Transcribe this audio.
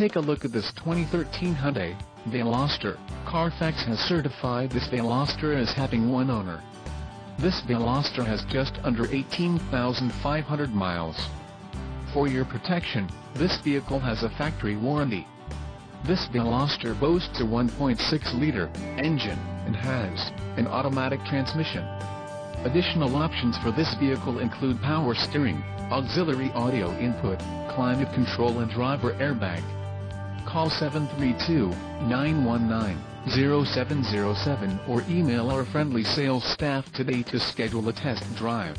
take a look at this 2013 Hyundai Veloster. Carfax has certified this Veloster as having one owner. This Veloster has just under 18,500 miles. For your protection, this vehicle has a factory warranty. This Veloster boasts a 1.6-liter engine and has an automatic transmission. Additional options for this vehicle include power steering, auxiliary audio input, climate control and driver airbag. Call 732-919-0707 or email our friendly sales staff today to schedule a test drive.